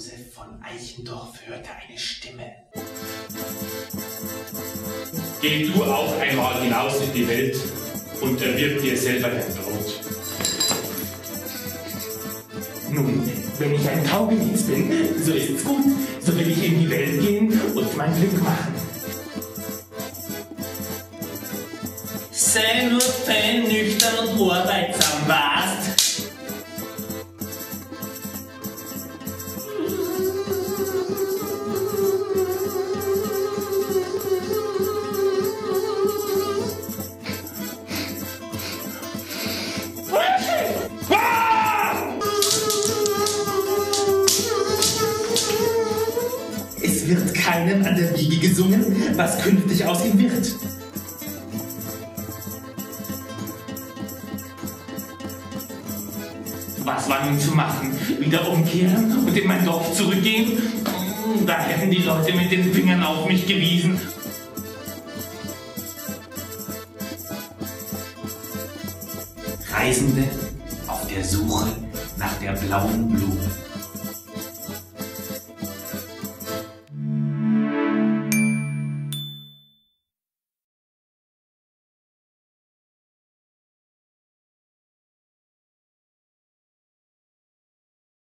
Josef von Eichendorff hörte eine Stimme. Geh du auch einmal hinaus in die Welt und erwirb dir selber dein Brot. Nun, wenn ich ein Taugenichts bin, so ist's gut. So will ich in die Welt gehen und mein Glück machen. Sei nur fein, nüchtern und arbeitsam, wird keinem an der Wiege gesungen, was künftig aus ihm wird. Was war nun zu machen? Wieder umkehren und in mein Dorf zurückgehen? Hm, Da hätten die Leute mit den Fingern auf mich gewiesen. Reisende auf der Suche nach der blauen Blume.